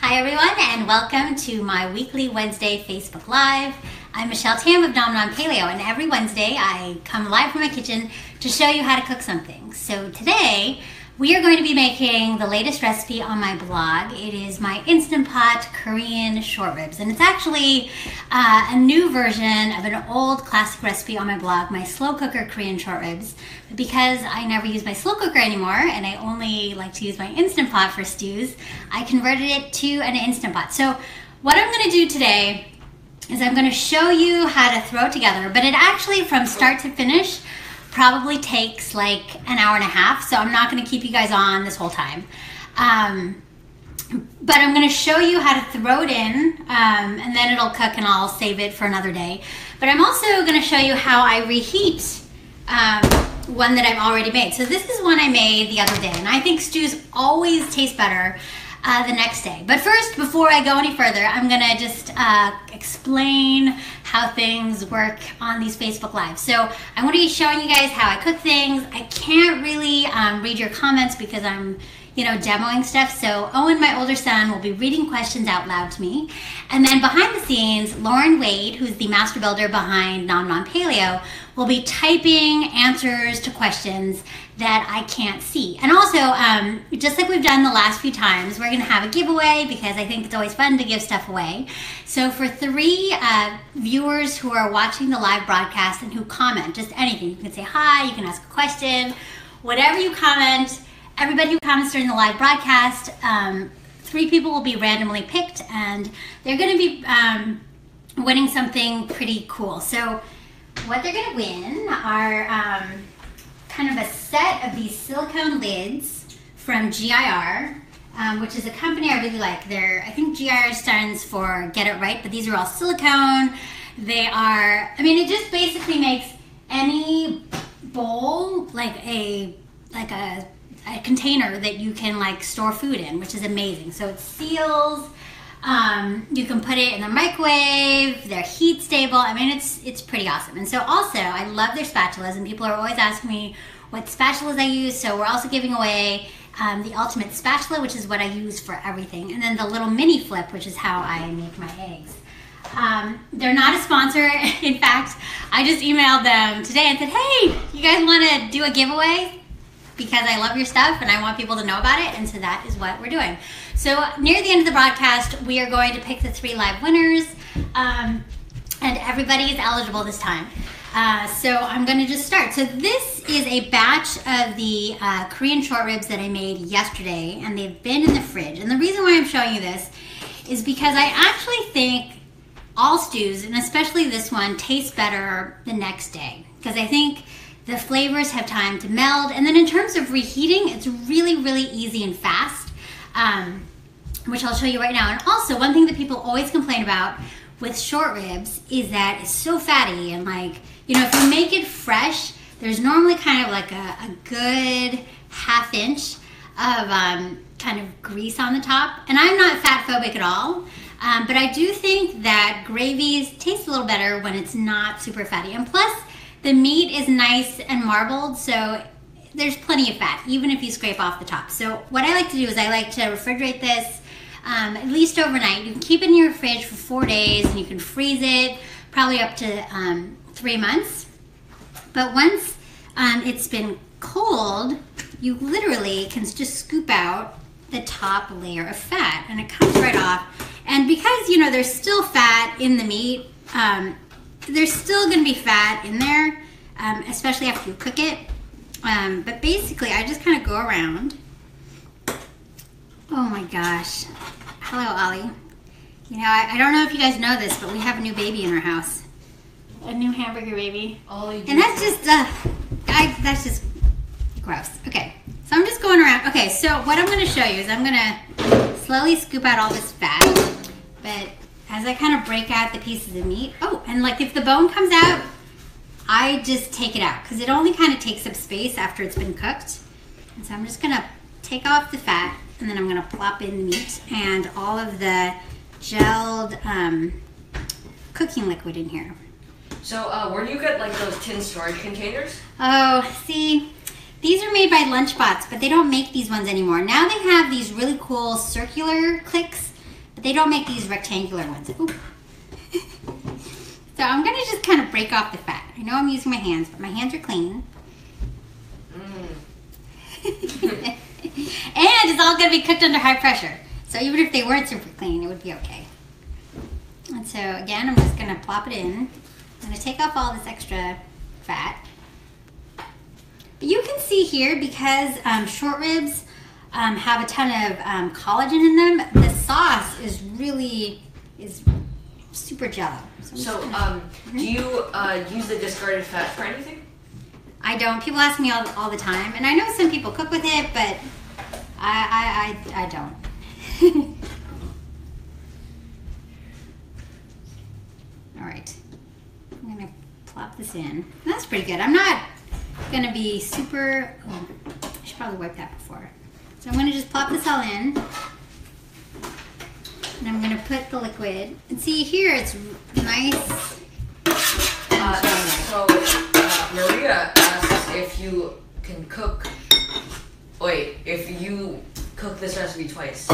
Hi everyone and welcome to my weekly Wednesday Facebook Live. I'm Michelle Tam of Nom Paleo and every Wednesday I come live from my kitchen to show you how to cook something. So today we are going to be making the latest recipe on my blog. It is my Instant Pot Korean short ribs and it's actually uh, a new version of an old classic recipe on my blog, my slow cooker Korean short ribs. But because I never use my slow cooker anymore and I only like to use my Instant Pot for stews, I converted it to an Instant Pot. So what I'm gonna do today is I'm gonna show you how to throw together, but it actually from start to finish probably takes like an hour and a half, so I'm not going to keep you guys on this whole time. Um, but I'm going to show you how to throw it in, um, and then it'll cook, and I'll save it for another day. But I'm also going to show you how I reheat um, one that I've already made. So this is one I made the other day, and I think stews always taste better uh, the next day. But first, before I go any further, I'm gonna just uh, explain how things work on these Facebook Lives. So I'm gonna be showing you guys how I cook things. I can't really um, read your comments because I'm you know, demoing stuff. So Owen, my older son, will be reading questions out loud to me. And then behind the scenes, Lauren Wade, who's the master builder behind Nom Nom Paleo, will be typing answers to questions that I can't see. And also, um, just like we've done the last few times, we're gonna have a giveaway because I think it's always fun to give stuff away. So for three uh, viewers who are watching the live broadcast and who comment, just anything, you can say hi, you can ask a question, whatever you comment, everybody who comments during the live broadcast, um, three people will be randomly picked and they're gonna be um, winning something pretty cool. So what they're gonna win are um, kind of a set of these silicone lids from GIR, um, which is a company I really like. They're, I think GIR stands for Get It Right, but these are all silicone. They are, I mean, it just basically makes any bowl like a like a, a container that you can like store food in, which is amazing. So it seals. Um, you can put it in the microwave. They're heat stable. I mean, it's it's pretty awesome. And so also, I love their spatulas, and people are always asking me what spatulas I use. So we're also giving away um, the ultimate spatula, which is what I use for everything, and then the little mini flip, which is how I make my eggs. Um, they're not a sponsor. In fact, I just emailed them today and said, "Hey, you guys want to do a giveaway?" because I love your stuff and I want people to know about it. And so that is what we're doing. So near the end of the broadcast, we are going to pick the three live winners. Um, and everybody is eligible this time. Uh, so I'm going to just start. So this is a batch of the uh, Korean short ribs that I made yesterday, and they've been in the fridge. And the reason why I'm showing you this is because I actually think all stews, and especially this one, taste better the next day. Because I think the flavors have time to meld. And then in terms of reheating, it's really, really easy and fast, um, which I'll show you right now. And also, one thing that people always complain about with short ribs is that it's so fatty and like, you know, if you make it fresh, there's normally kind of like a, a good half inch of um, kind of grease on the top. And I'm not fat phobic at all. Um, but I do think that gravies taste a little better when it's not super fatty. And plus, the meat is nice and marbled, so there's plenty of fat, even if you scrape off the top. So what I like to do is I like to refrigerate this um, at least overnight. You can keep it in your fridge for four days and you can freeze it probably up to um, three months. But once um, it's been cold, you literally can just scoop out the top layer of fat and it comes right off. And because, you know, there's still fat in the meat, um, there's still going to be fat in there, um, especially after you cook it. Um, but basically, I just kind of go around. Oh my gosh. Hello, Ollie. You know, I, I, don't know if you guys know this, but we have a new baby in our house. A new hamburger baby. Ollie. And that's just, uh, I, that's just gross. Okay, so I'm just going around. Okay, so what I'm going to show you is I'm going to slowly scoop out all this fat. But as I kind of break out the pieces of meat. Oh, and like if the bone comes out, I just take it out because it only kind of takes up space after it's been cooked. And so I'm just gonna take off the fat and then I'm gonna plop in the meat and all of the gelled um, cooking liquid in here. So uh, where do you get like those tin storage containers? Oh, see, these are made by Lunchbots, but they don't make these ones anymore. Now they have these really cool circular clicks but they don't make these rectangular ones. Ooh. So I'm gonna just kind of break off the fat. I know I'm using my hands, but my hands are clean. and it's all gonna be cooked under high pressure. So even if they weren't super clean, it would be okay. And so again, I'm just gonna plop it in. I'm gonna take off all this extra fat. But you can see here, because um, short ribs um, have a ton of um, collagen in them, the sauce is really, is super jello. So, um, do you uh, use the discarded fat for anything? I don't. People ask me all, all the time, and I know some people cook with it, but I I, I, I don't. all right, I'm gonna plop this in. That's pretty good. I'm not gonna be super. Oh, I should probably wipe that before. So I'm gonna just plop this all in, and I'm gonna put the liquid. And see here, it's nice. Uh, so, uh, Maria asks if you can cook. Wait, if you cook this recipe twice.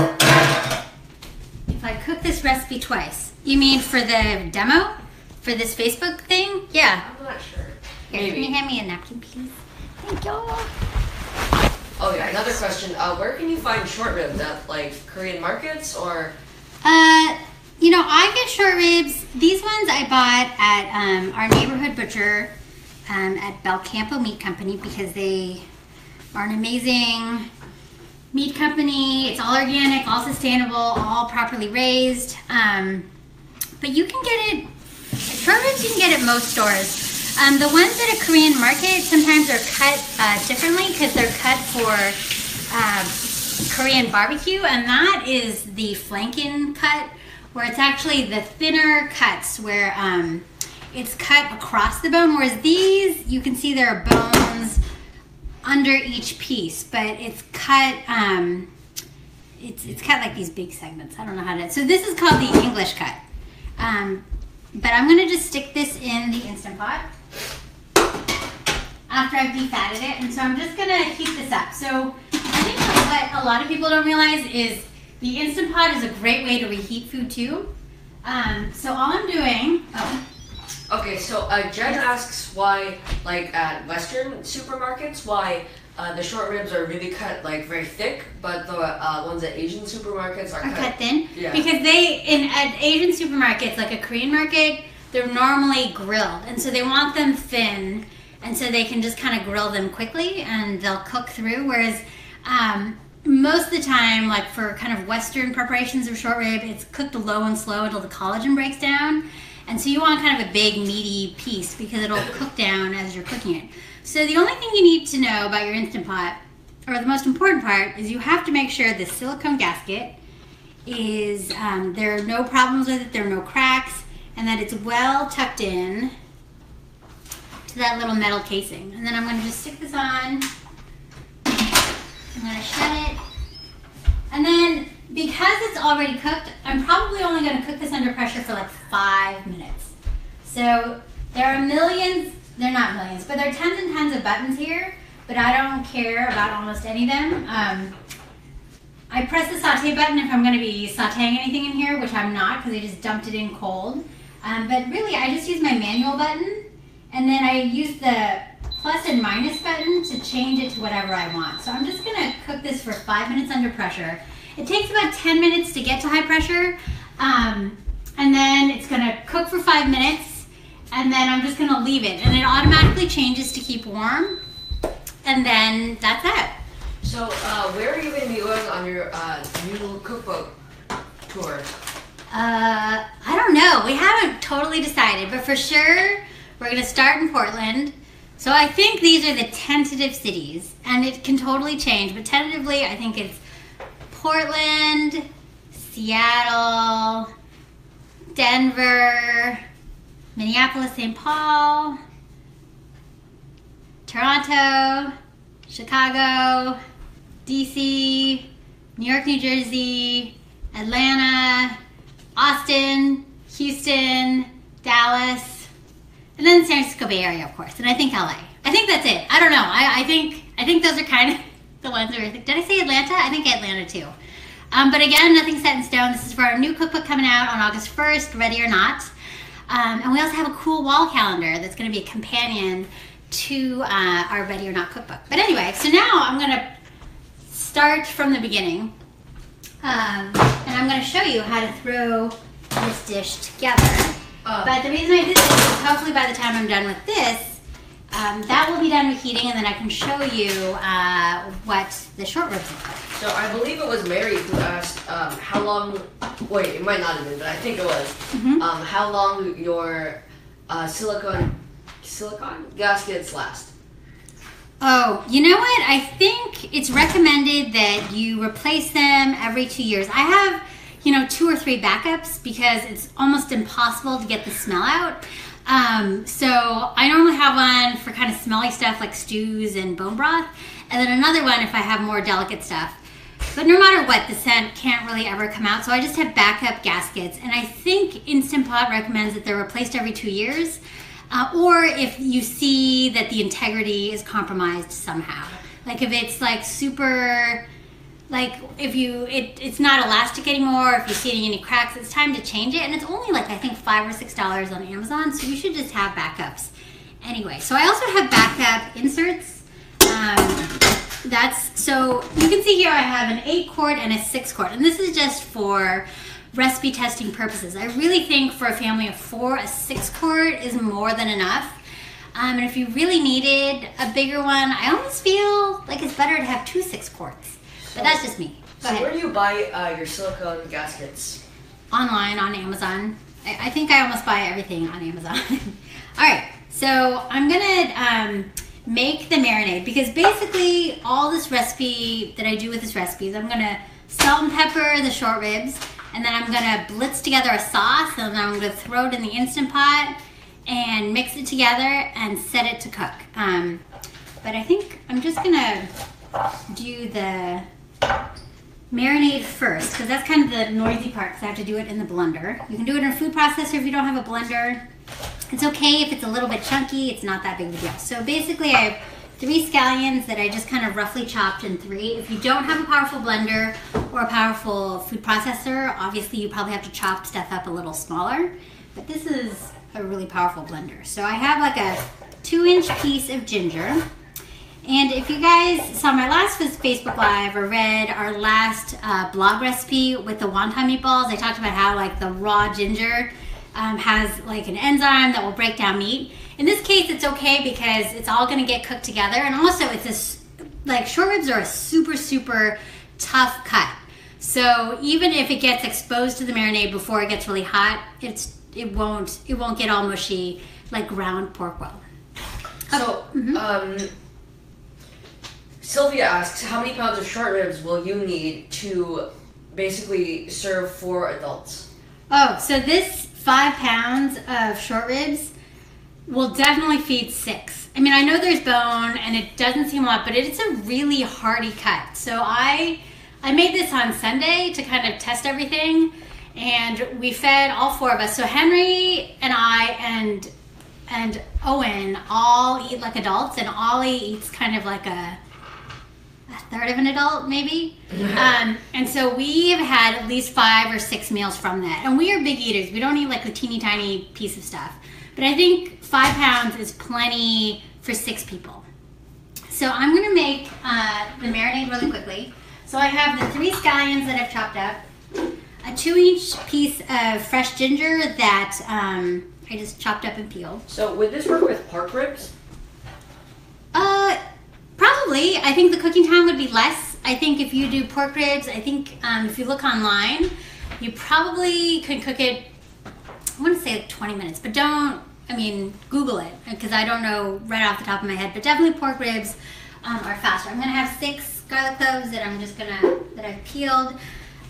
If I cook this recipe twice, you mean for the demo? For this Facebook thing? Yeah. I'm not sure. Here, can you hand me a napkin, please? Thank you. Oh yeah, another question. Uh, where can you find short ribs at like Korean markets or? Uh, you know, I get short ribs. These ones I bought at um, our neighborhood butcher um, at Belcampo Meat Company because they are an amazing meat company. It's all organic, all sustainable, all properly raised. Um, but you can get it, short ribs you can get at most stores. Um, the ones at a Korean market sometimes are cut uh, differently because they're cut for um, Korean barbecue, and that is the flanken cut, where it's actually the thinner cuts where um, it's cut across the bone. Whereas these, you can see there are bones under each piece, but it's cut. Um, it's it's cut like these big segments. I don't know how to. So this is called the English cut. Um, but I'm gonna just stick this in the instant pot after I've defatted it, and so I'm just gonna heat this up. So what a lot of people don't realize is the instant pot is a great way to reheat food too. Um, so all I'm doing, oh, Okay, so uh, Jen asks why, like at Western supermarkets, why uh, the short ribs are really cut like very thick, but the uh, ones at Asian supermarkets are, are cut thin Yeah. because they in at Asian supermarkets like a Korean market they're normally grilled and so they want them thin and so they can just kind of grill them quickly and they'll cook through whereas um, most of the time like for kind of western preparations of short rib it's cooked low and slow until the collagen breaks down and so you want kind of a big meaty piece because it'll cook down as you're cooking it so the only thing you need to know about your instant pot or the most important part is you have to make sure the silicone gasket is um, there are no problems with it, there are no cracks, and that it's well tucked in to that little metal casing. And then I'm going to just stick this on. I'm to shut it. And then because it's already cooked, I'm probably only to cook this under pressure for like five minutes. So there are millions, they're not millions, but there are tons and tons of buttons here, but I don't care about almost any of them. Um, I press the saute button if I'm to be sauteing anything in here, which I'm not because I just dumped it in cold. Um, but really, I just use my manual button, and then I use the plus and minus button to change it to whatever I want. So I'm just going to cook this for five minutes under pressure. It takes about 10 minutes to get to high pressure, um, and then it's going to cook for five minutes, and then I'm just going to leave it, and it automatically changes to keep warm, and then that's it. So, uh, where are you to be going on your uh, new cookbook tour? Uh, I don't know. We haven't totally decided, but for sure we're gonna start in Portland. So I think these are the tentative cities, and it can totally change. But tentatively, I think it's Portland, Seattle, Denver, Minneapolis, St. Paul, Toronto, Chicago, DC, New York, New Jersey, Atlanta, Austin, Houston, Dallas, and then San Francisco Bay Area, of course, and I think LA. I think that's it. I don't know. I, I think I think those are kind of the ones where did I say Atlanta? I think Atlanta too. Um, but again, nothing set in stone. This is for our new cookbook coming out on August 1st, Ready or Not. Um, and we also have a cool wall calendar that's going to be a companion to uh, our Ready or Not cookbook. But anyway, so now I'm going to start from the beginning. Um, and I'm going to show you how to throw this dish together. Uh, But the reason I did this is hopefully by the time I'm done with this, um, that will be done with heating, and then I can show you uh, what the short ribs look like. so I believe it was Mary who asked um, how long. Wait, it might not have been, but I think it was. Mhm. Um, how long your uh, silicone silicone gaskets last? Oh, you know what? I think it's recommended that you replace them every two years. I have, you know, two or three backups because it's almost impossible to get the smell out. Um, so I normally have one for kind of smelly stuff like stews and bone broth, and then another one if I have more delicate stuff. But no matter what, the scent can't really ever come out. So I just have backup gaskets, and I think Instant Pot recommends that they're replaced every two years. Uh, or if you see that the integrity is compromised somehow. Like if it's like super, like if you, it, it's not elastic anymore, if you see any cracks, it's time to change it. And it's only like, I think five or six dollars on Amazon, so you should just have backups. Anyway, so I also have backup inserts. Um, that's, so you can see here I have an eight quart and a six quart. And this is just for recipe testing purposes. I really think for a family of four, a six quart is more than enough. Um, and if you really needed a bigger one, I almost feel like it's better to have two six quarts. But that's just me. So where do you buy uh, your silicone gaskets? Online on Amazon. I, I think I almost buy everything on Amazon. all right, so I'm gonna um, make the marinade because basically all this recipe that I do with this recipe is I'm gonna salt and pepper the short ribs, and then I'm gonna blitz together a sauce, and then I'm gonna throw it in the instant pot and mix it together and set it to cook. Um, but I think I'm just gonna do the marinade first because that's kind of the noisy part because I have to do it in the blender. You can do it in a food processor if you don't have a blender. It's okay if it's a little bit chunky, it's not that big of a deal. So basically, I have three scallions that I just kind of roughly chopped in three. If you don't have a powerful blender or a powerful food processor, obviously you probably have to chop stuff up a little smaller. But this is a really powerful blender. So I have like a two inch piece of ginger. And if you guys saw my last Facebook Live or read our last uh, blog recipe with the wonton meatballs, I talked about how like the raw ginger um, has like an enzyme that will break down meat. In this case, it's okay because it's all going to get cooked together, and also it's a s- like short ribs are a super super tough cut. So even if it gets exposed to the marinade before it gets really hot, it's it won't it won't get all mushy like ground pork will. So, mhm. um, Sylvia asks, how many pounds of short ribs will you need to basically serve four adults? Oh, so this five pounds of short ribs will definitely feed six. I mean, I know there's bone and it doesn't seem a lot, but it's a really hearty cut. So I I made this on Sunday to kind of test everything, and we fed all four of us. So Henry and I and and Owen all eat like adults, and Ollie eats kind of like a a third of an adult, maybe. Um, and so we have had at least five or six meals from that. And we are big eaters. We don't eat like a teeny tiny piece of stuff. But I think five pounds is plenty for six people. So I'm going to make uh, the marinade really quickly. So I have the three scallions that I've chopped up, a two inch piece of fresh ginger that um, I just chopped up and peeled. So, would this work with pork ribs? Uh, probably. I think the cooking time would be less. I think if you do pork ribs, I think um, if you look online, you probably could cook it. I want to say like 20 minutes, but don't. I mean, Google it because I don't know right off the top of my head. But definitely pork ribs um, are faster. I'm gonna have six garlic cloves that I'm just gonna that I've peeled,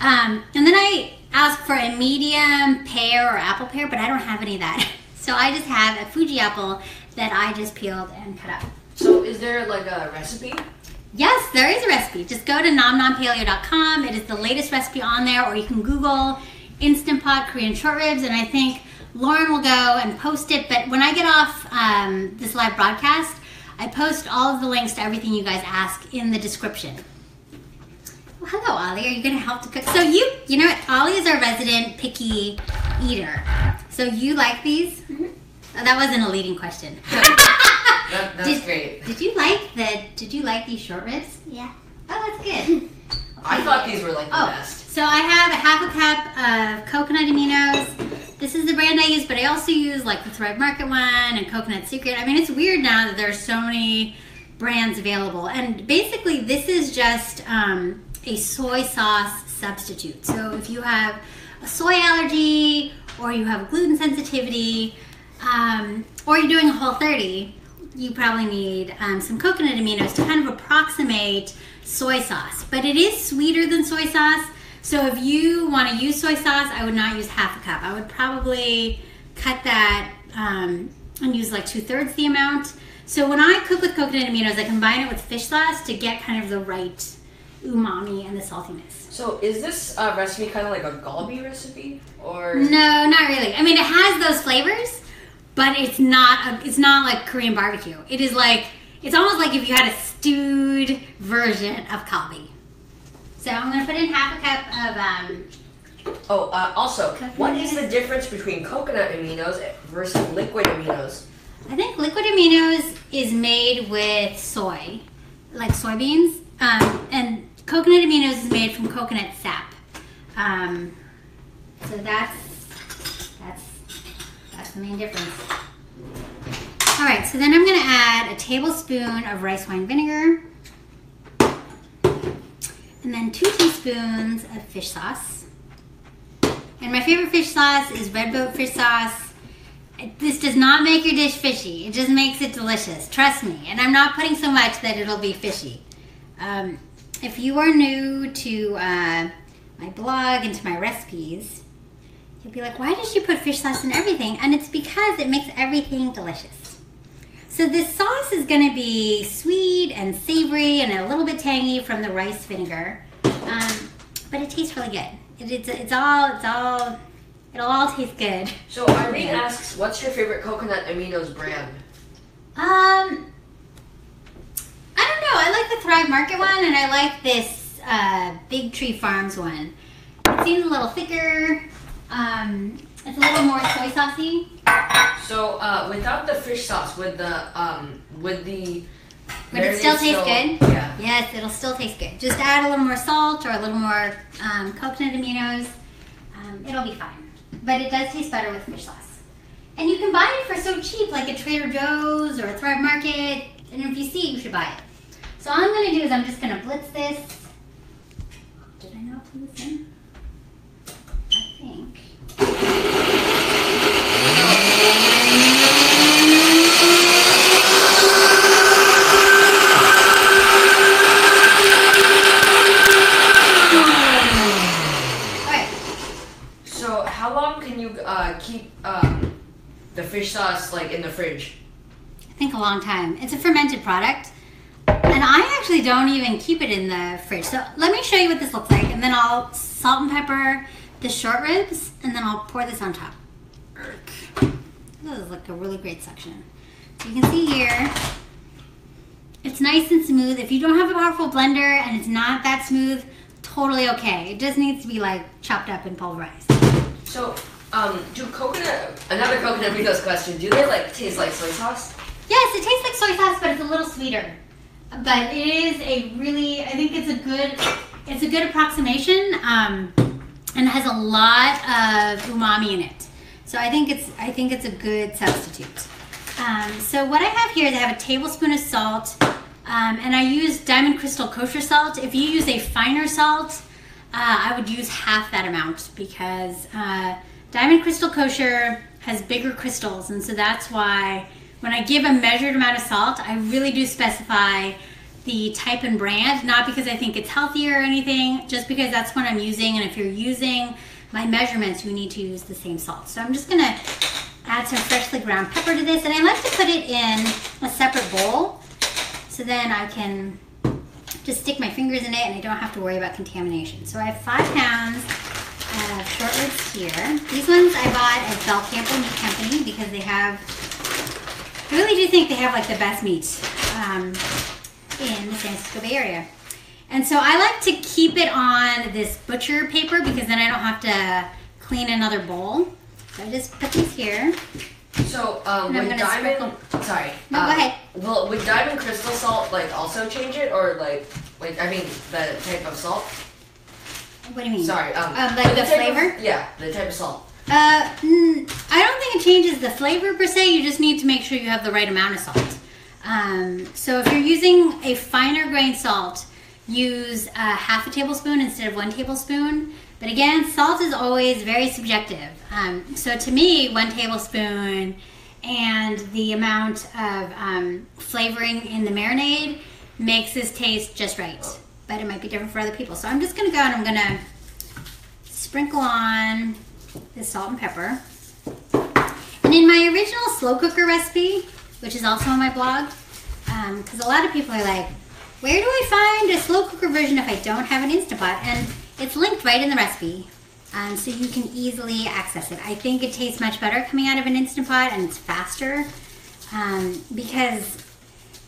um, and then I asked for a medium pear or apple pear, but I don't have any of that. So I just have a Fuji apple that I just peeled and cut up. So, is there like a recipe? Yes, there is a recipe. Just go to nomnompaleo.com. It is the latest recipe on there, or you can Google Instant Pot Korean short ribs, and I think Lauren will go and post it. But when I get off um, this live broadcast, I post all of the links to everything you guys ask in the description. Oh, hello, Ollie. Are you going to help to cook? So you, you know, what? Ollie is our resident picky eater. So you like these? Mm-hmm. Oh, that wasn't a leading question. That, that's did, great. Did you like the? Did you like these short ribs? Yeah. Oh, that's good. I thought these were like the Oh, best. so I have a half a cup of coconut aminos. This is the brand I use, but I also use like the Thrive Market one and Coconut Secret. I mean, it's weird now that there's so many brands available. And basically, this is just um, a soy sauce substitute. So if you have a soy allergy or you have gluten sensitivity um, or you're doing a whole 30, you probably need um, some coconut aminos to kind of approximate soy sauce. But it is sweeter than soy sauce. So if you want to use soy sauce, I would not use half a cup. I would probably cut that um, and use like two thirds the amount. So when I cook with coconut aminos, I combine it with fish sauce to get kind of the right umami and the saltiness. So is this uh, recipe kind of like a galbi recipe, or No, not really. I mean, it has those flavors, but it's not. A, it's not like Korean barbecue. It is like it's almost like if you had a stewed version of kalbi. So I'm gonna put in half a cup of um, oh, uh, also, Coconut what is the difference between coconut aminos versus liquid aminos? I think liquid aminos is made with soy, like soybeans, um, and coconut aminos is made from coconut sap. Um, so that's that's the main difference. All right, so then I'm to add a tablespoon of rice wine vinegar, and then two teaspoons of fish sauce. And my favorite fish sauce is red boat fish sauce. This does not make your dish fishy. It just makes it delicious. Trust me. And I'm not putting so much that it'll be fishy. Um, if you are new to uh, my blog and to my recipes, you'll be like, why did she put fish sauce in everything? And it's because it makes everything delicious. So this sauce is going to be sweet and savory and a little bit tangy from the rice vinegar, um, but it tastes really good. It, it's, it's all it's all it'll all taste good. So Irene asks, what's your favorite coconut aminos brand? Um, I don't know. I like the Thrive Market one, and I like this uh, Big Tree Farms one. It seems a little thicker. Um, it's a little more soy saucy. So uh, without the fish sauce, with the um, would the Would it still tastes taste good? Yeah. Yes, it'll still taste good. Just add a little more salt or a little more um, coconut aminos. Um, it'll be fine. But it does taste better with fish sauce. And you can buy it for so cheap, like at Trader Joe's or Thrive Market. And if you see it, you should buy it. So all I'm going to do is I'm just going to blitz this. Did I not put this in? I think. All right. So how long can you uh, keep um, the fish sauce like in the fridge? I think a long time. It's a fermented product. And I actually don't even keep it in the fridge. So let me show you what this looks like. And then I'll salt and pepper the short ribs. And then I'll pour this on top. This is like a really great section. So you can see here, it's nice and smooth. If you don't have a powerful blender and it's not that smooth, totally okay. It just needs to be like chopped up and pulverized. So um, do coconut another coconut aminos question? Do they like taste like soy sauce? Yes, it tastes like soy sauce, but it's a little sweeter. But it is a really, I think it's a good, it's a good approximation, um, and has a lot of umami in it. So I think it's, I think it's a good substitute. Um, so what I have here is I have a tablespoon of salt, um, and I use Diamond Crystal kosher salt. If you use a finer salt, uh, I would use half that amount because uh, Diamond Crystal Kosher has bigger crystals, and so that's why when I give a measured amount of salt, I really do specify the type and brand, not because I think it's healthier or anything, just because that's what I'm using. And if you're using my measurements, you need to use the same salt. So I'm just gonna add some freshly ground pepper to this, and I like to put it in a separate bowl so then I can just stick my fingers in it and I don't have to worry about contamination. So I have five pounds of short ribs here. These ones I bought at Bell Campo Meat Company because they have, I really do think they have like the best meat um, in the San Francisco Bay Area. And so I like to keep it on this butcher paper because then I don't have to clean another bowl. So I just put these here. So, um, I'm gonna diamond, sorry. No, go um, ahead. Will, would diamond crystal salt, like, also change it? Or, like, like, I mean, the type of salt? What do you mean? Sorry. Um, Uh, like but the type of- flavor? yeah, the type of salt. Uh, I don't think it changes the flavor per se. You just need to make sure you have the right amount of salt. Um, so if you're using a finer grain salt, use a half a tablespoon instead of one tablespoon. But again, salt is always very subjective. Um, so to me, one tablespoon and the amount of um, flavoring in the marinade makes this taste just right. But it might be different for other people. So I'm just gonna go and I'm gonna sprinkle on the salt and pepper. And in my original slow cooker recipe, which is also on my blog, because a lot of people are like, where do I find a slow cooker version if I don't have an Instant Pot? And it's linked right in the recipe, um, so you can easily access it. I think it tastes much better coming out of an Instant Pot and it's faster um, because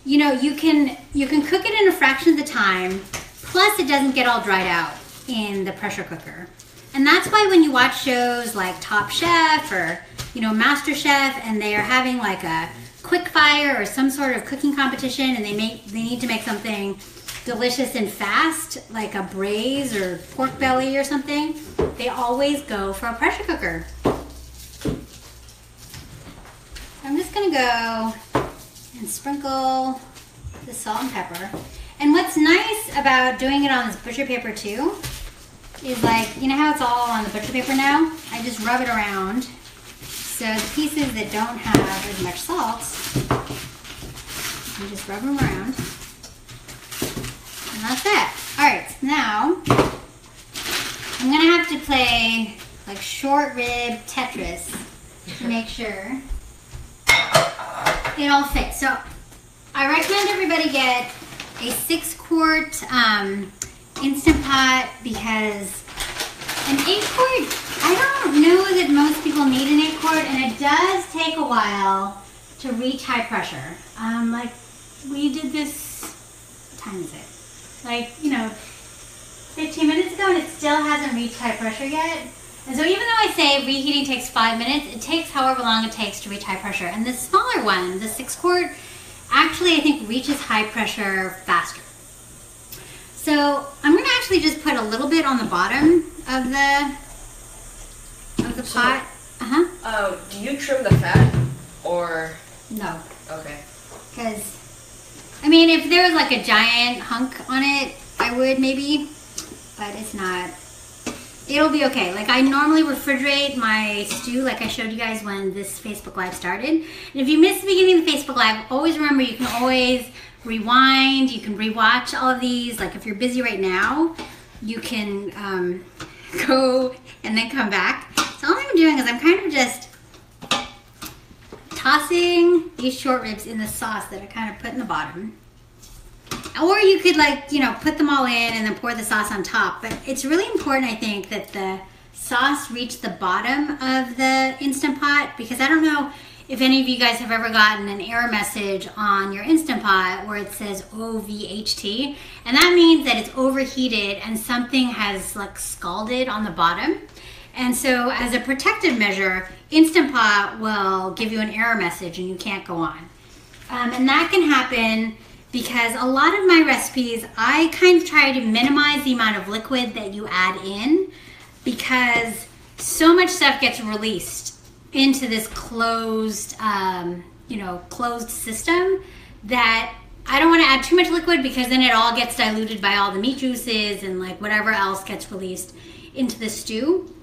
you know you can you can cook it in a fraction of the time plus it doesn't get all dried out in the pressure cooker and that's why when you watch shows like top chef or you know master chef and they are having like a quick fire or some sort of cooking competition and they make they need to make something delicious and fast like a braise or pork belly or something they always go for a pressure cooker i'm just gonna go and sprinkle the salt and pepper. And what's nice about doing it on this butcher paper too is like, you know how it's all on the butcher paper now? I just rub it around. So the pieces that don't have as much salt, you just rub them around. And that's it. Alright, now I'm gonna have to play like short rib Tetris to make sure it all fits. So I recommend everybody get a six quart um, instant pot because an eight quart, don't know that most people need an eight quart, and it does take a while to reach high pressure. Um, like we did this, what time is it? Like, you know, 15 minutes ago, and it still hasn't reached high pressure yet. And so even though I say reheating takes five minutes, it takes however long it takes to reach high pressure. And the smaller one, the six quart, actually I think reaches high pressure faster. So I'm gonna actually just put a little bit on the bottom of the of the So- pot. Uh huh. Uh, do you trim the fat? Or, No, okay. because I mean, if there was like a giant hunk on it, I would maybe, but it's not. It'll be okay. Like I normally refrigerate my stew, like I showed you guys when this Facebook Live started. And if you missed the beginning of the Facebook Live, always remember you can always rewind. You can rewatch all of these. Like if you're busy right now, you can um, go and then come back. So all I'm doing is I'm kind of just tossing these short ribs in the sauce that I kind of put in the bottom. Or you could like, you know, put them all in and then pour the sauce on top. But it's really important, I think, that the sauce reach the bottom of the Instant Pot because I don't know if any of you guys have ever gotten an error message on your Instant Pot where it says OVHT. And that means that it's overheated and something has like scalded on the bottom. And so, as a protective measure, Instant Pot will give you an error message and you can't go on. Um, and that can happen because a lot of my recipes, I kind of try to minimize the amount of liquid that you add in because so much stuff gets released into this closed, um, you know, closed system that I don't want to add too much liquid because then it all gets diluted by all the meat juices and like whatever else gets released into the stew.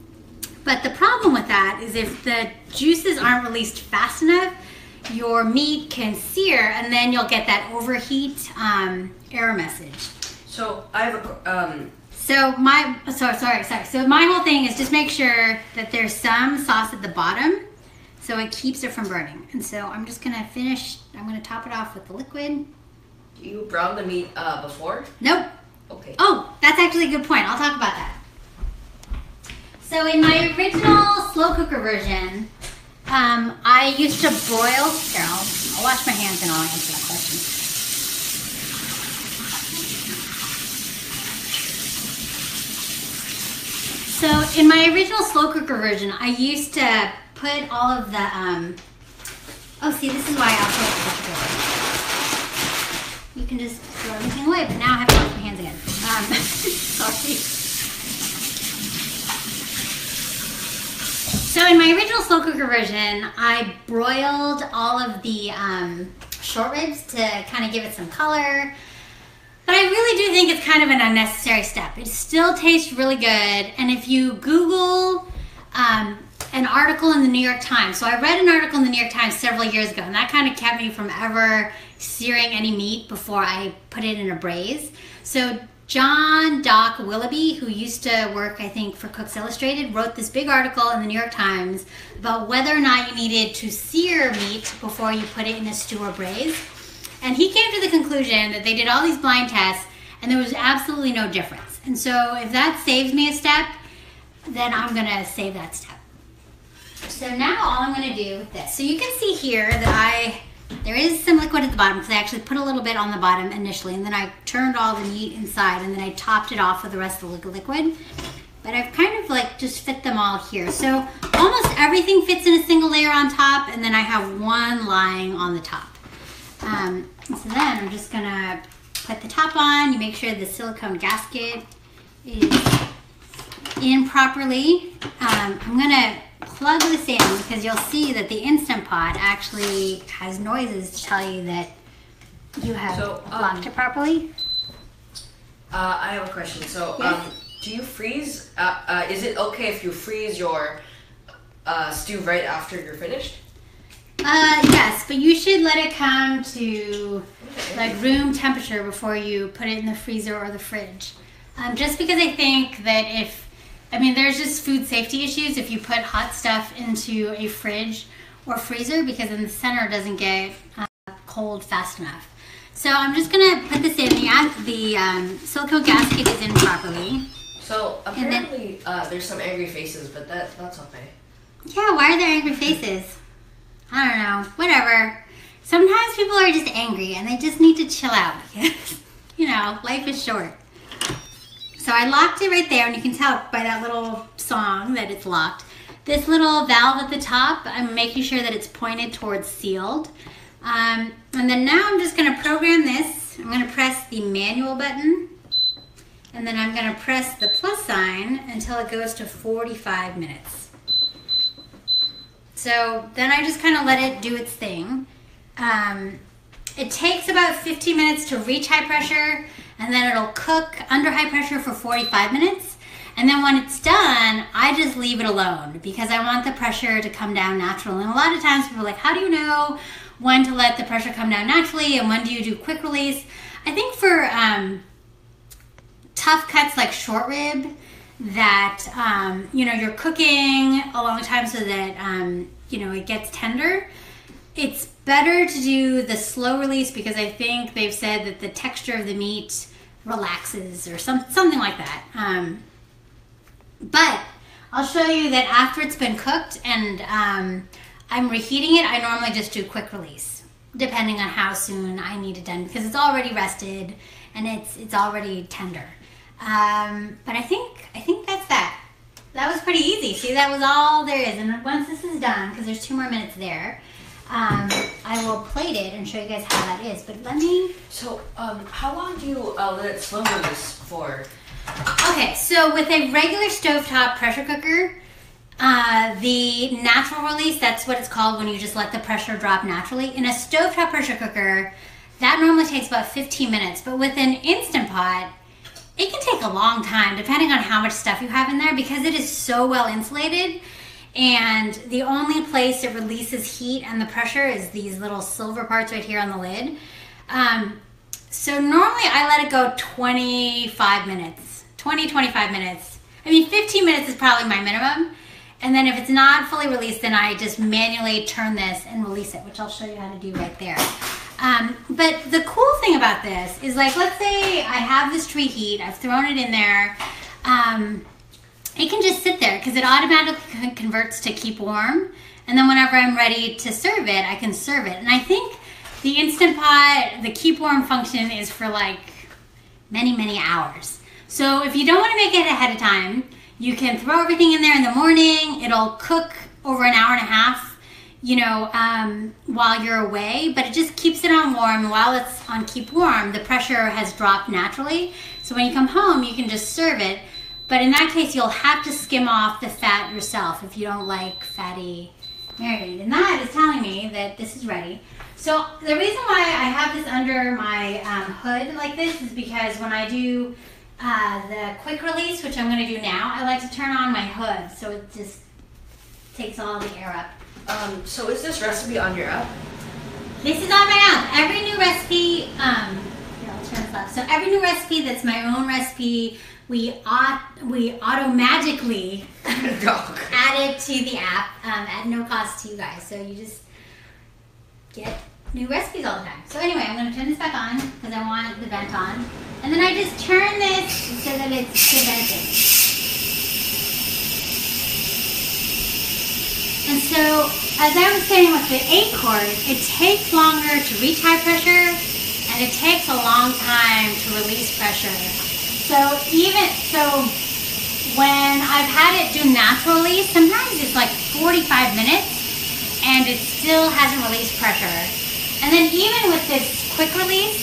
But the problem with that is if the juices aren't released fast enough, your meat can sear and then you'll get that overheat um, error message. So, I have a, um, So my sorry sorry sorry. So my whole thing is just make sure that there's some sauce at the bottom, so it keeps it from burning. And so I'm just gonna finish. I'm gonna top it off with the liquid. do you brown the meat, uh, before? Nope. Okay. Oh, that's actually a good point. I'll talk about that. So in my original slow cooker version, um, I used to broil. Here, I'll, I'll wash my hands and I'll answer that question. So in my original slow cooker version, I used to put all of the, um, oh, see, this is why I'll put the pressure cooker. You can just throw everything away, but now I have to wash my hands again. Um, sorry. So in my original slow cooker version, I broiled all of the um, short ribs to kind of give it some color. But I really do think it's kind of an unnecessary step. It still tastes really good. And if you Google um, an article in the New York Times, so I read an article in the New York Times several years ago, and that kind of kept me from ever searing any meat before I put it in a braise. So John Doc Willoughby, who used to work, I think, for Cooks Illustrated, wrote this big article in the New York Times about whether or not you needed to sear meat before you put it in a stew or braise. And he came to the conclusion that they did all these blind tests and there was absolutely no difference. And so if that saves me a step, then I'm gonna save that step. So now all I'm gonna do with this. So you can see here that I, there is some liquid at the bottom because I actually put a little bit on the bottom initially and then I turned all the meat inside and then I topped it off with the rest of the liquid. But I've kind of like just fit them all here. So almost everything fits in a single layer on top and then I have one lying on the top. Um, so then I'm just gonna put the top on. You make sure the silicone gasket is in properly. Um, I'm gonna plug this in because you'll see that the Instant Pot actually has noises to tell you that you have So, um, locked it properly. Uh, I have a question. So, Yes? um, do you freeze? Uh, uh, is it okay if you freeze your uh, stew right after you're finished? Uh, yes, but you should let it come to like room temperature before you put it in the freezer or the fridge. Um, just because I think that if, I mean, there's just food safety issues if you put hot stuff into a fridge or freezer because then the center doesn't get uh, cold fast enough. So I'm just gonna put this in. The, the um, silicone gasket is in properly. So And then- apparently, uh, there's some angry faces, but that that's okay. Yeah, why are there angry faces? I don't know. Whatever. Sometimes people are just angry and they just need to chill out because, you know, life is short. So I locked it right there, and you can tell by that little song that it's locked. This little valve at the top, I'm making sure that it's pointed towards sealed. Um, and then now I'm just going to program this. I'm going to press the manual button, and then I'm going to press the plus sign until it goes to 45 minutes. So then I just kind of let it do its thing. Um, it takes about 15 minutes to reach high pressure, and then it'll cook under high pressure for 45 minutes. And then when it's done, I just leave it alone because I want the pressure to come down naturally. And a lot of times people are like, how do you know when to let the pressure come down naturally and when do you do quick release? I think for um, tough cuts like short rib that um, you know you're cooking a long time so that um, you know it gets tender. It's better to do the slow release because i think they've said that the texture of the meat relaxes or some, something like that. Um, but i'll show you that after it's been cooked and um, i'm reheating it i normally just do quick release depending on how soon i need it done because it's already rested and it's it's already tender um, but I think I think that's that. That was pretty easy. See, that was all there is. And once this is done, because there's two more minutes there, um, I will plate it and show you guys how that is. But let me. So, um, how long do you uh, let it slow release for? Okay, so with a regular stovetop pressure cooker, uh, the natural release, that's what it's called when you just let the pressure drop naturally. In a stovetop pressure cooker, that normally takes about 15 minutes. But with an Instant Pot, it can take a long time depending on how much stuff you have in there because it is so well insulated. And the only place it releases heat and the pressure is these little silver parts right here on the lid. Um, so normally i let it go 25 minutes 20 25 minutes. I mean 15 minutes is probably my minimum. And then if it's not fully released then i just manually turn this and release it which i'll show you how to do right there um, but the cool thing about this is like, let's say I have this tree heat, I've thrown it in there. Um, it can just sit there because it automatically converts to keep warm. And then whenever I'm ready to serve it, I can serve it. And I think the Instant Pot, the keep warm function is for like many, many hours. So if you don't want to make it ahead of time, You can throw everything in there in the morning. It'll cook over an hour and a half, you know, um, while you're away, but it just keeps it on warm. While it's on keep warm, the pressure has dropped naturally. So when you come home, you can just serve it. But in that case, you'll have to skim off the fat yourself if you don't like fatty marinade. And that is telling me that this is ready. So the reason why I have this under my um, hood like this is because when I do uh, the quick release, which I'm going to do now, I like to turn on my hood so it just takes all the air up. Um, so is this recipe on your app? This is on my app. Every new recipe, um, here, I'll turn this up. So every new recipe that's my own recipe, we aut- we auto magically add it to the app um, at no cost to you guys. So you just get new recipes all the time. So anyway, I'm going to turn this back on because I want the vent on. And then I just turn this so that it's still And so, as I was saying with the A chord, it takes longer to reach high pressure and it takes a long time to release pressure. So even, so when I've had it do natural release, sometimes it's like 45 minutes and it still hasn't released pressure. And then even with this quick release,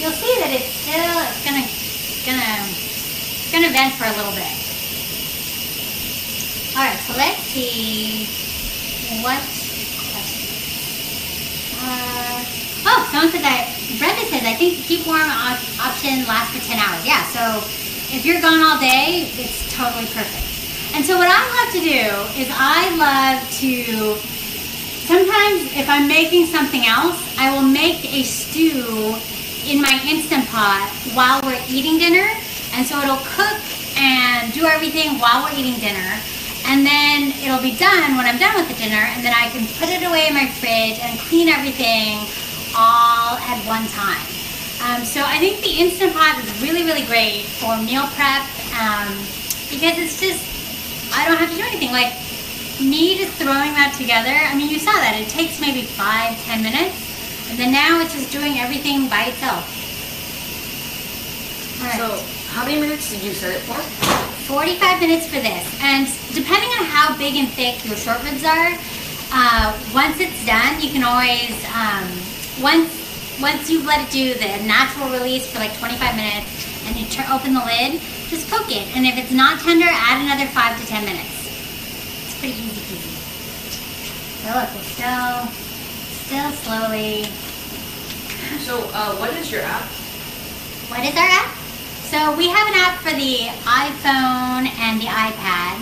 you'll see that it's still it's gonna gonna gonna vent for a little bit. All right, so let's see what. Uh, oh, someone said that Brenda says I think keep warm op- option lasts for 10 hours. Yeah, so if you're gone all day, it's totally perfect. And so what I love to do is I love to sometimes if I'm making something else, I will make a stew in my Instant Pot while we're eating dinner. And so it'll cook and do everything while we're eating dinner. And then it'll be done when I'm done with the dinner. And then I can put it away in my fridge and clean everything all at one time. Um, so I think the Instant Pot is really, really great for meal prep um, because it's just, I don't have to do anything. Like me just throwing that together, I mean, you saw that. It takes maybe five, ten minutes. And then now it's just doing everything by itself. So, how many minutes did you set it for? 45 minutes for this. And depending on how big and thick your short ribs are, uh, once it's done, you can always, um, once once you've let it do the natural release for like 25 minutes and you turn, open the lid, just cook it. And if it's not tender, add another 5 to 10 minutes. It's pretty easy peasy. So look, it's still, still slowly. So, uh, what is your app? What is our app? So we have an app for the iPhone and the iPad.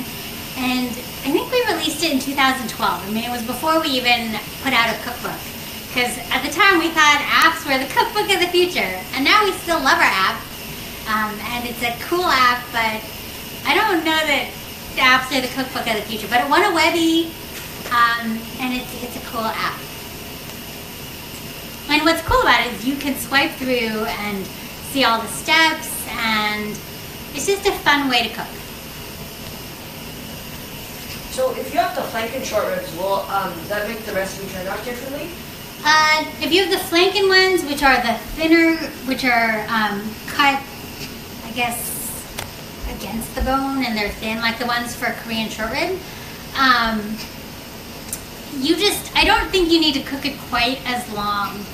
And I think we released it in 2012. I mean, it was before we even put out a cookbook. Because at the time we thought apps were the cookbook of the future. And now we still love our app. Um, and it's a cool app, but I don't know that apps are the cookbook of the future. But it won a Webby, um, and it's, it's a cool app. And what's cool about it is you can swipe through and see all the steps, and it's just a fun way to cook. So, if you have the flanken short ribs, will um, that make the recipe turn out differently? Uh, if you have the flanken ones, which are the thinner, which are um, cut, I guess, against the bone, and they're thin, like the ones for Korean short rib, um, you just, I don't think you need to cook it quite as long.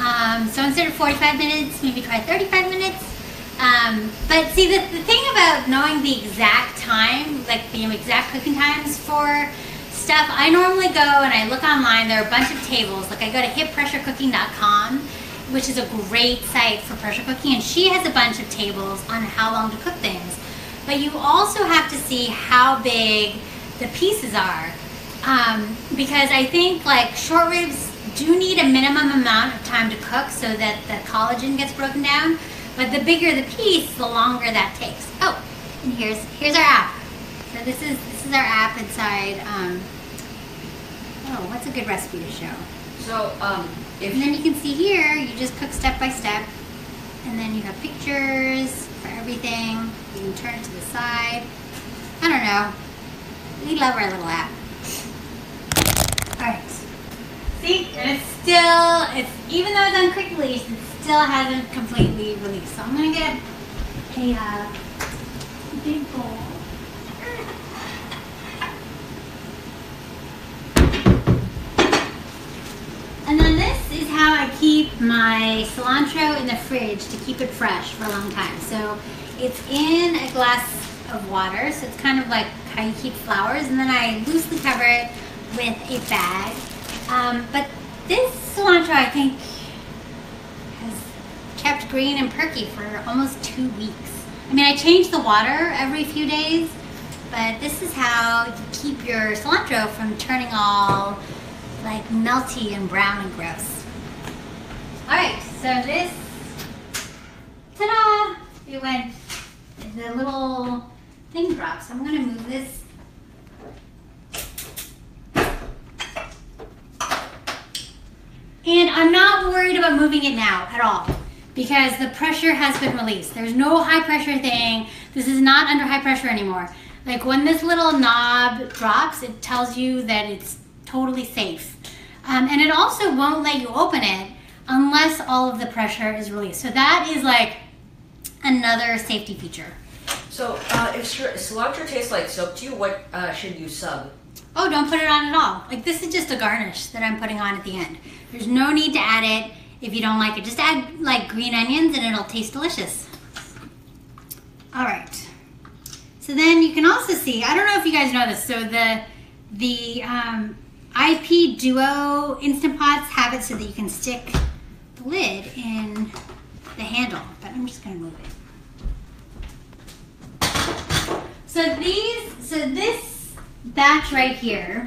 Um, so instead of 45 minutes, maybe try 35 minutes. Um, but see, the, the thing about knowing the exact time, like the exact cooking times for stuff, I normally go and I look online. There are a bunch of tables. Like I go to hippressurecooking.com, which is a great site for pressure cooking, and she has a bunch of tables on how long to cook things. But you also have to see how big the pieces are. Um, because I think like short ribs do need a minimum amount of time to cook so that the collagen gets broken down. But the bigger the piece, the longer that takes. Oh, and here's here's our app. So this is this is our app inside. Um, oh, what's a good recipe to show? So, um, if And then you can see here, you just cook step by step, and then you have pictures for everything. You can turn it to the side. I don't know. We love our little app. All right. See, and it's still, it's even though it's on quick release, still hasn't completely released. So I'm gonna get a uh, big bowl. And then this is how I keep my cilantro in the fridge to keep it fresh for a long time. So it's in a glass of water, so it's kind of like how you keep flowers, and then I loosely cover it with a bag. Um, but this cilantro, I think, kept green and perky for almost two weeks. I mean, I change the water every few days, but this is how you keep your cilantro from turning all like melty and brown and gross. All right, so this, ta-da! It went, the little thing drops. I'm gonna move this. And I'm not worried about moving it now at all because the pressure has been released. There's no high pressure thing. This is not under high pressure anymore. Like when this little knob drops, it tells you that it's totally safe. Um, and it also won't let you open it unless all of the pressure is released. So that is like another safety feature. So, uh, if cilantro tastes like soap to you, what uh, should you sub? Oh, don't put it on at all. Like this is just a garnish that I'm putting on at the end. There's no need to add it if you don't like it. Just add like green onions and it'll taste delicious. All right. So then you can also see, I don't know if you guys know this, so the, the um, IP Duo Instant Pots have it so that you can stick the lid in the handle, but I'm just gonna move it. So these, so this batch right here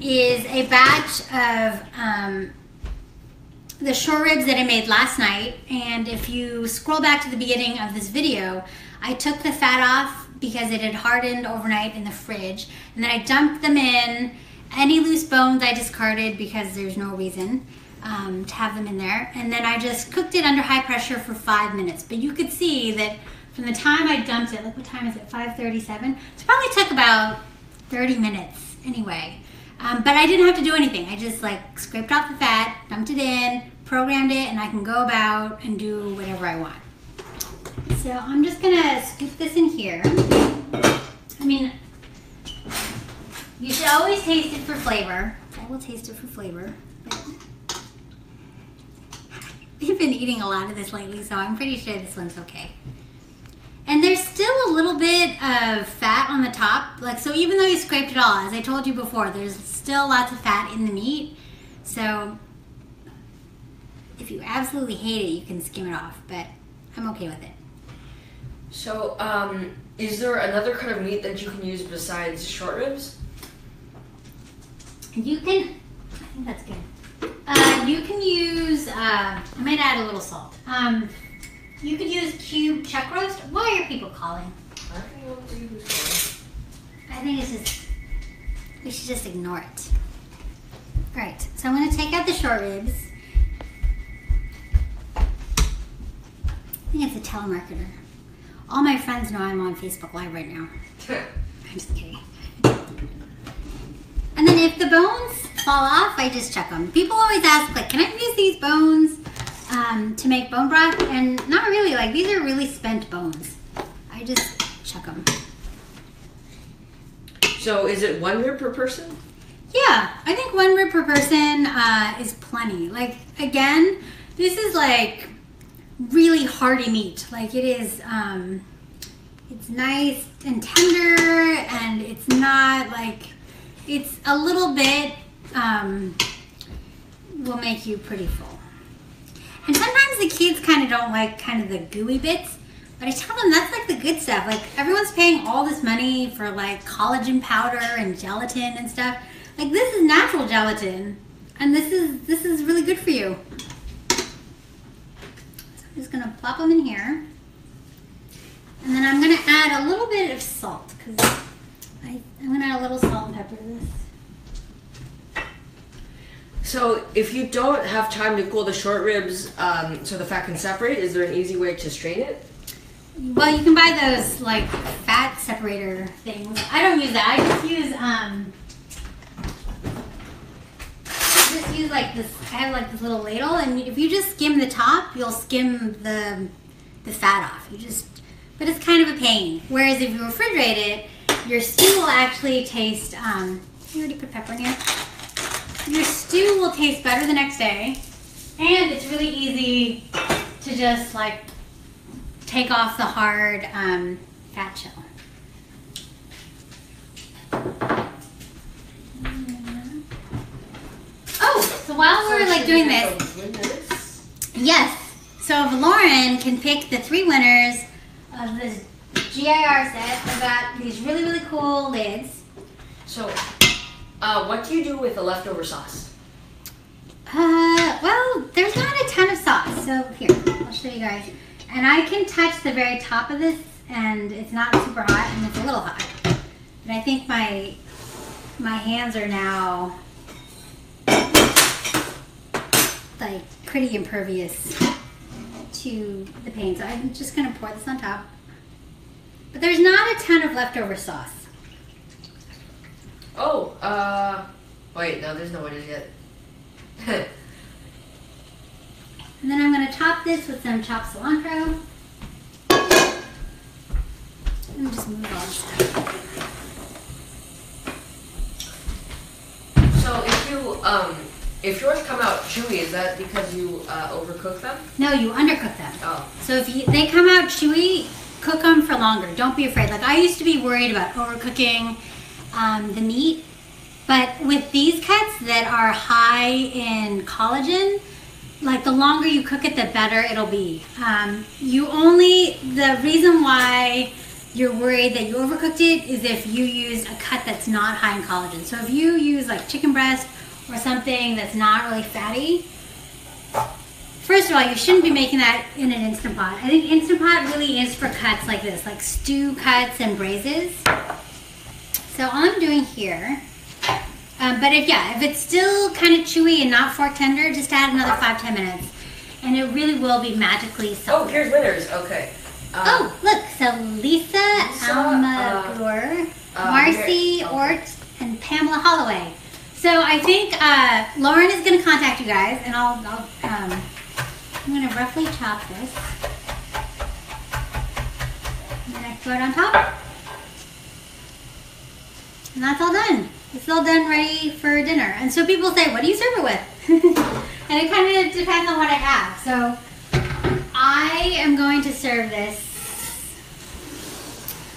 is a batch of um, the short ribs that I made last night. And if you scroll back to the beginning of this video, I took the fat off because it had hardened overnight in the fridge. And then I dumped them in. Any loose bones I discarded because there's no reason um, to have them in there. And then I just cooked it under high pressure for five minutes. But you could see that from the time I dumped it, look what time is it, 5.37? It probably took about 30 minutes anyway. Um, but I didn't have to do anything. I just like scraped off the fat, dumped it in, programmed it, and I can go about and do whatever I want. So I'm just gonna scoop this in here. I mean, you should always taste it for flavor. I will taste it for flavor. We've been eating a lot of this lately, so I'm pretty sure this one's okay. And there's still a little bit of fat on the top. Like, so even though you scraped it all, as I told you before, there's still lots of fat in the meat. So if you absolutely hate it, you can skim it off, but I'm okay with it. So, um, is there another kind of meat that you can use besides short ribs? You can, I think that's good. Uh, you can use, uh, I might add a little salt. Um, you could use cube chuck roast. Why are people calling? I think it's just, we should just ignore it. All right, so I'm gonna take out the short ribs. I think it's a telemarketer. All my friends know I'm on Facebook Live right now. I'm just kidding. And then if the bones fall off, I just chuck them. People always ask, like, can I use these bones um, to make bone broth? And not really. Like, these are really spent bones. I just chuck them. So is it one rib per person? Yeah, I think one rib per person uh, is plenty. Like, again, this is like really hearty meat. Like it is, um, it's nice and tender and it's not like, it's a little bit, um, will make you pretty full. And sometimes the kids kind of don't like kind of the gooey bits, but I tell them that's like the good stuff. Like everyone's paying all this money for like collagen powder and gelatin and stuff. Like this is natural gelatin and this is this is really good for you So I'm just gonna plop them in here. And then I'm gonna add a little bit of salt because I'm gonna add a little salt and pepper to this. So if you don't have time to cool the short ribs um, so the fat can separate, is there an easy way to strain it? Well, you can buy those like fat separator things. I don't use that. I just use um, just use like this, I have like this little ladle and if you just skim the top, you'll skim the, the fat off. You just, but it's kind of a pain. Whereas if you refrigerate it, your stew will actually taste, um, you already put pepper in here. Stew will taste better the next day And it's really easy to just like take off the hard um, fat shell. Oh, so while we're like doing this, yes. So if Lauren can pick the three winners of this GIR set, I've got these really really cool lids. So, uh, what do you do with the leftover sauce? Uh, well, there's not a ton of sauce. So here, I'll show you guys. And I can touch the very top of this, and it's not super hot, and it's a little hot. But I think my my hands are now like pretty impervious to the pain. So I'm just gonna pour this on top. But there's not a ton of leftover sauce. Oh, uh, wait, no, there's no wedges yet. And then I'm gonna top this with some chopped cilantro. And just move stuff. so if you, um, if yours come out chewy, is that because you uh, overcook them? No, you undercook them. Oh, So if you, they come out chewy, cook them for longer. Don't be afraid. Like I used to be worried about overcooking um, the meat, but with these cuts that are high in collagen, like the longer you cook it, the better it'll be. Um, you only the reason why you're worried that you overcooked it is if you use a cut that's not high in collagen. So if you use like chicken breast or something that's not really fatty, First of all, you shouldn't be making that in an Instant Pot. I think Instant Pot really is for cuts like this, like stew cuts and braises. So all I'm doing here, um, but if yeah, if it's still kind of chewy and not fork tender, just add another five ten minutes, and it really will be magically soft. oh, here's winners. Okay. Um, Oh, look, so Lisa, Lisa, Almagur, uh, Marcy here- Ort, and Pamela Holloway. So I think uh, Lauren is going to contact you guys, and I'll, I'll um, I'm going to roughly chop this. And then I throw it on top. And that's all done. It's all done, ready for dinner. And so people say, what do you serve it with? and it kind of depends on what I have. So I am going to serve this.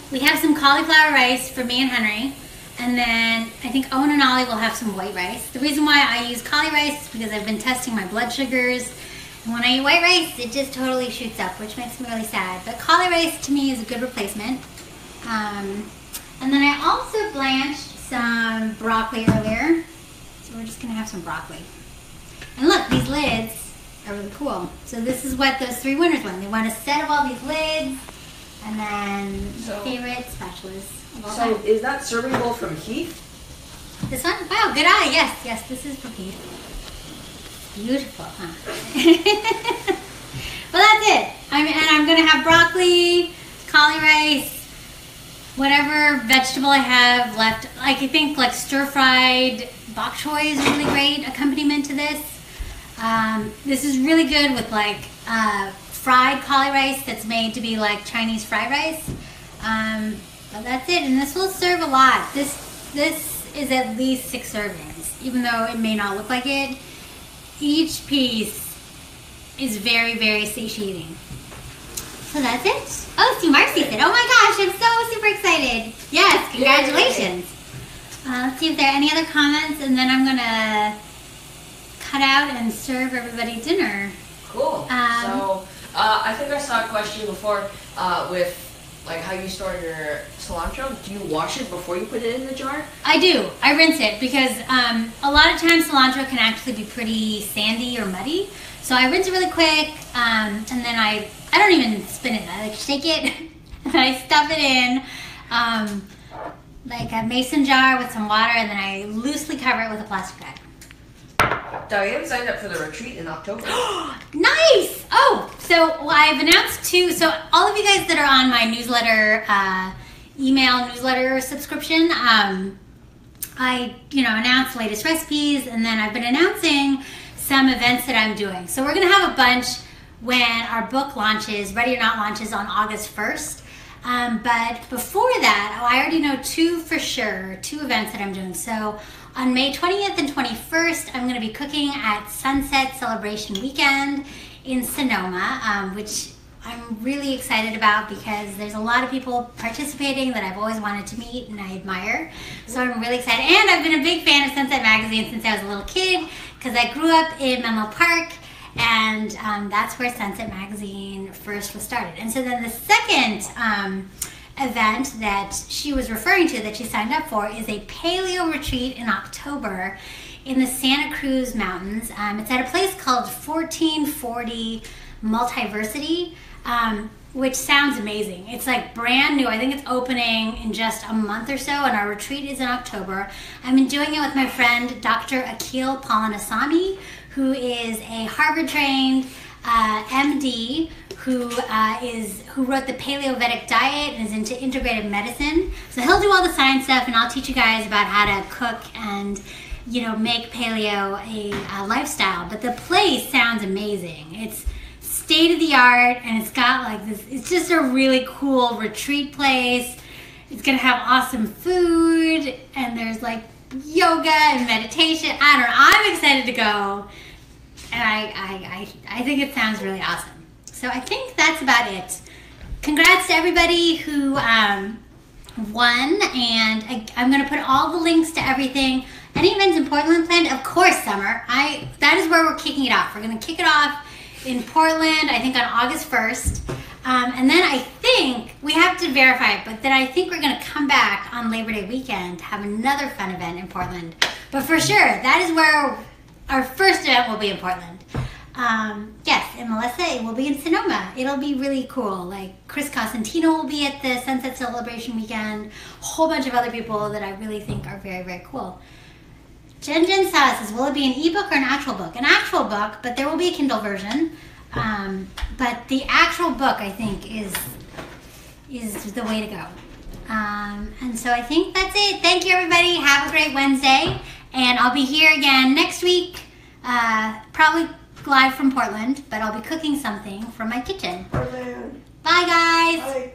We have some cauliflower rice for me and Henry. And then I think Owen and Ollie will have some white rice. The reason why I use cauli rice is because I've been testing my blood sugars. And when I eat white rice, it just totally shoots up, which makes me really sad. But cauli rice to me is a good replacement. Um, and then I also blanched some broccoli earlier. So we're just gonna have some broccoli. And look, these lids are really cool. So this is what those three winners won. They won a set of all these lids, and then So- favorite spatulas So time. is that serving bowl from Heath? This one? Wow, good eye. Yes, yes, this is cookie. Beautiful, huh? well, that's it. I'm, and I'm gonna have broccoli, cauli rice, whatever vegetable I have left. Like I think like stir fried bok choy is a really great accompaniment to this. Um, this is really good with like uh, fried cauli rice that's made to be like Chinese fried rice. Um, but that's it, and this will serve a lot. This this is at least six servings, even though it may not look like it. Each piece is very very satiating. So that's it. Oh, see, Marcy said, "Oh my gosh, I'm so super excited!" Yes, congratulations. Uh, let's see if there are any other comments, and then I'm gonna cut out and serve everybody dinner. Cool. Um, so uh, I think I saw a question before uh, with like how you store your cilantro. Do you wash it before you put it in the jar? I do. I rinse it because um, a lot of times cilantro can actually be pretty sandy or muddy. So I rinse it really quick, um, and then I I don't even spin it. I like shake it, and I stuff it in um, like a mason jar with some water, and then I loosely cover it with a plastic bag. Diane signed up for the retreat in October. Nice! Oh, so well, I've announced two. So all of you guys that are on my newsletter, uh, email newsletter subscription, um, I you know announced latest recipes, and then I've been announcing some events that I'm doing. So we're gonna have a bunch when our book launches, Ready or Not launches on August 1st. Um, but before that, oh, I already know two for sure, two events that I'm doing. So on May 20th and 21st, I'm going to be cooking at Sunset Celebration Weekend in Sonoma, um, which I'm really excited about because there's a lot of people participating that I've always wanted to meet and I admire. So I'm really excited. And I've been a big fan of Sunset Magazine since I was a little kid because I grew up in Menlo Park and um, that's where Sunset Magazine first was started. And so then the second um, event that she was referring to that she signed up for is a paleo retreat in October in the Santa Cruz Mountains. Um, it's at a place called 1440 Multiversity. Um, which sounds amazing. It's like brand new. I think it's opening in just a month or so, and our retreat is in October. I've been doing it with my friend Dr. Akil Palanisamy, who is a Harvard trained uh, MD who uh, is who wrote the Paleo Vedic diet and is into integrative medicine. So he'll do all the science stuff, and I'll teach you guys about how to cook and you know make paleo a, a lifestyle. But the place sounds amazing. It's state of the art, and it's got like this. It's just a really cool retreat place. It's gonna have awesome food, and there's like yoga and meditation. I don't know. I'm excited to go, and I, I, I, I think it sounds really awesome. So I think that's about it. Congrats to everybody who um, won, and I, I'm going to put all the links to everything. Any events in Portland planned? Of course, summer. I that is where we're kicking it off. We're going to kick it off in Portland. I think on August 1st. Um, and then I think we have to verify it, but then I think we're going to come back on Labor Day weekend to have another fun event in Portland. But for sure, that is where our first event will be in Portland. Um, yes, and Melissa, it will be in Sonoma. It'll be really cool. Like Chris Cosentino will be at the Sunset Celebration weekend. A whole bunch of other people that I really think are very, very cool. Jen Jen says, will it be an ebook or an actual book? An actual book, but there will be a Kindle version. Um, but the actual book, I think, is is the way to go. Um, and so I think that's it. Thank you, everybody. Have a great Wednesday. And I'll be here again next week, uh, probably live from Portland, but I'll be cooking something from my kitchen. Portland. Bye, guys. Bye.